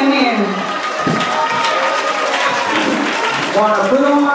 coming in. Want to put on